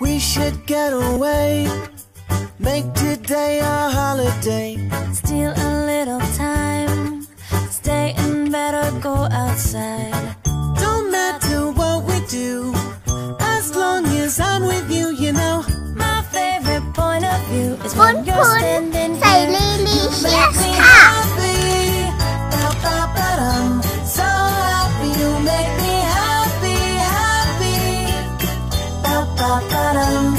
We should get away. Make today a holiday. Steal a little time. Stay in better go outside. Don't matter what we do. As long as I'm with you, you know. My favorite point of view is when you're standing here. makanan